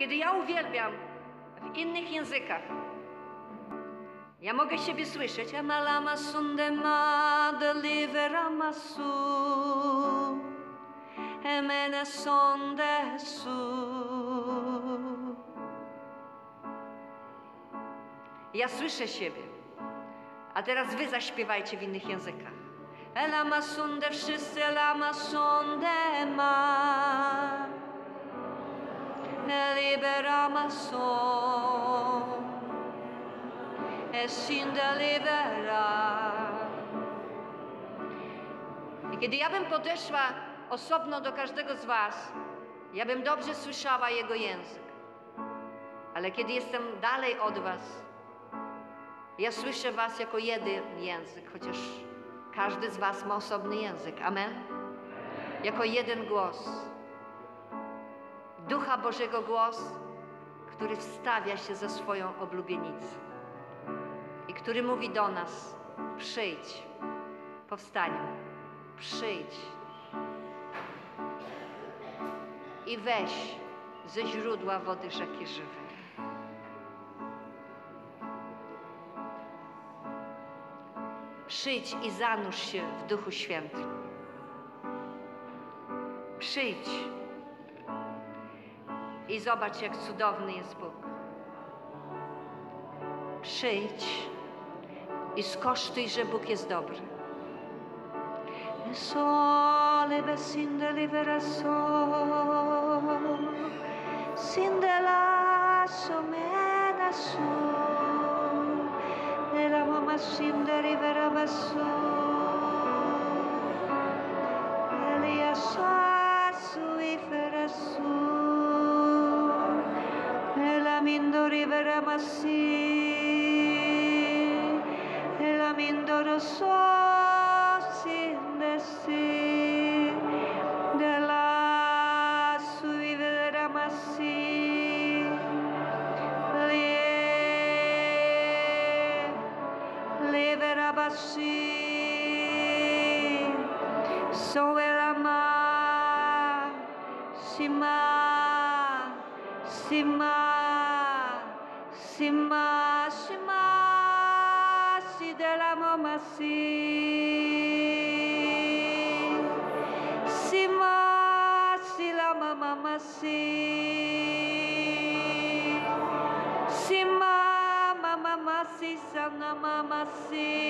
kiedy ja uwielbiam w innych językach, ja mogę siebie słyszeć. Amalama sunde ma delivera masu. Emene sonde su. Ja słyszę siebie. A teraz wy zaśpiewajcie w innych językach. Elama sunde wszyscy, elama sonde ma. Libera ma son. sin delivera. I kiedy ja bym podeszła osobno do każdego z Was, ja bym dobrze słyszała Jego język. Ale kiedy jestem dalej od Was, ja słyszę Was jako jeden język, chociaż każdy z Was ma osobny język. Amen? Jako jeden głos. Ducha Bożego głos, który wstawia się za swoją oblubienicę i który mówi do nas: przyjdź, powstań, przyjdź i weź ze źródła wody rzeki żywej. Przyjdź i zanurz się w Duchu Świętym. Przyjdź i zobacz, jak cudowny jest Bóg. Przyjdź i skosztuj, że Bóg jest dobry. Sole besinde libera sol, sindela somena su, nella mama sinde rivera Liberamasi, Lamindoroso, Sindesi, Della Suiveramasi, Liberabasi, Sovelama, Sima, Sima shima Shema, Shidelamo Shima, Shema, Shilamo Shima, Shema, Mama Shima, Sana Mamasi.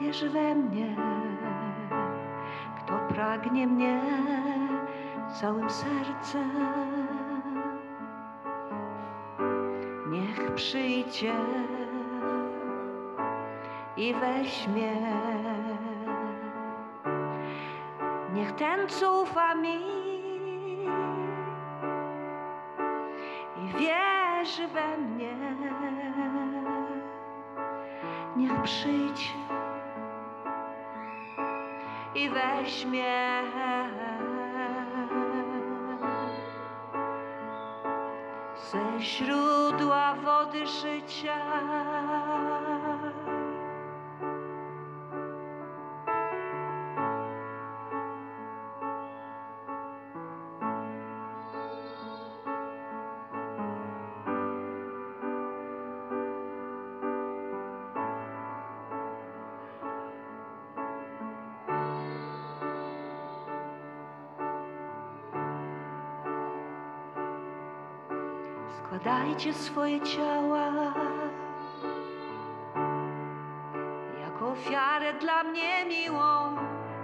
Wierzy we mnie, kto pragnie mnie całym sercem, niech przyjdzie i weźmie. Niech ten co ufa mi i wierzy we mnie, niech przyjdzie weźmie. Ze źródła wody życia. Składajcie swoje ciała Ofiarę dla mnie miłą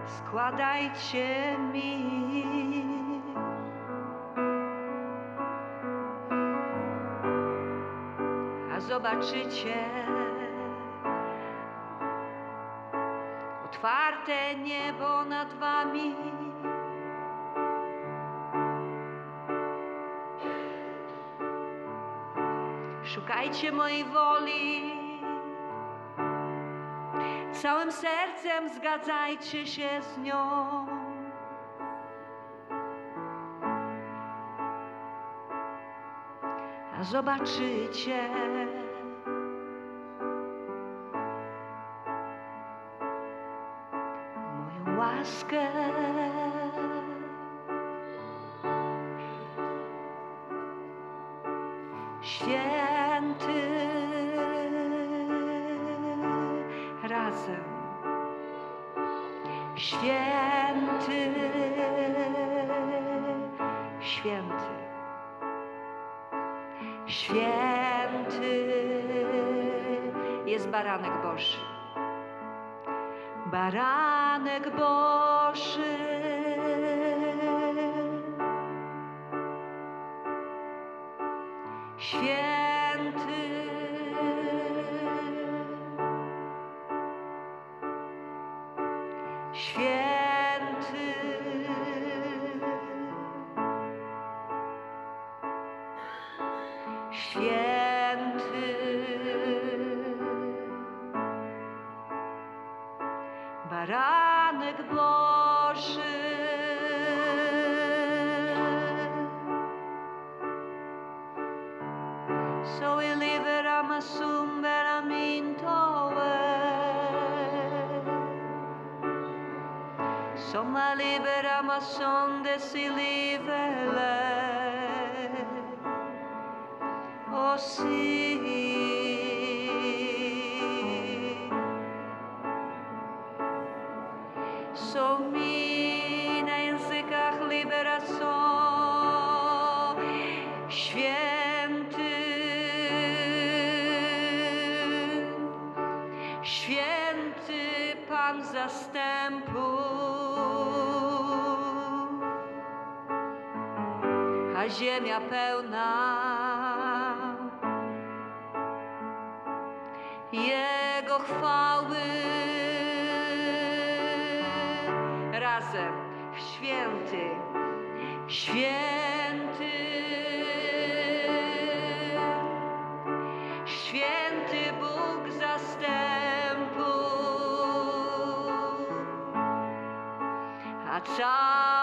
składajcie mi. A zobaczycie otwarte niebo nad wami. Szukajcie mojej woli. Całym sercem zgadzajcie się z nią. A zobaczycie. Moją łaskę. Święty, święty, święty jest baranek Boży. Baranek Boży. Święty. Baranek Boży. So we live it, I'm assuming that I'm Somma libera ma sonde si livele Oh sì So mina językach liberaso Święty. Święty Pan zastępu. A ziemia pełna święty, święty, święty Bóg zastępu, a cała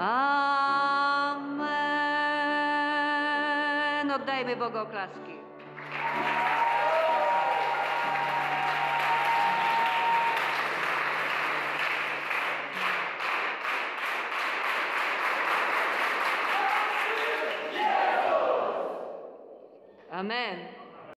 Amen. Oddajmy Bogu oklaski. Amen.